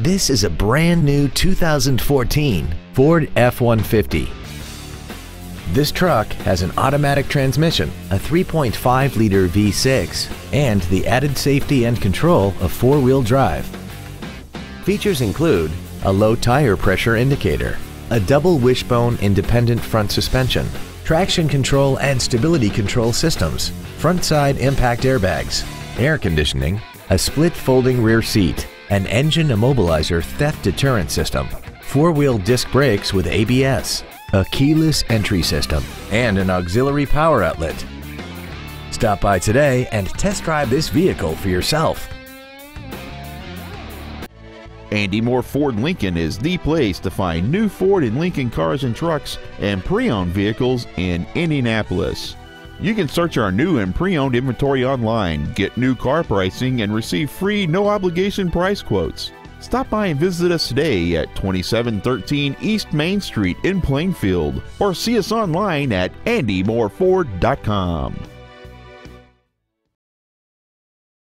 This is a brand new 2014 Ford F-150. This truck has an automatic transmission, a 3.5-liter V6, and the added safety and control of four-wheel drive. Features include a low tire pressure indicator, a double wishbone independent front suspension, traction control and stability control systems, front side impact airbags, air conditioning, a split folding rear seat, an engine immobilizer theft deterrent system, four-wheel disc brakes with ABS, a keyless entry system, and an auxiliary power outlet. Stop by today and test drive this vehicle for yourself. Andy Mohr Ford Lincoln is the place to find new Ford and Lincoln cars and trucks and pre-owned vehicles in Indianapolis. You can search our new and pre-owned inventory online, get new car pricing, and receive free no-obligation price quotes. Stop by and visit us today at 2713 East Main Street in Plainfield or see us online at andymohrford.com.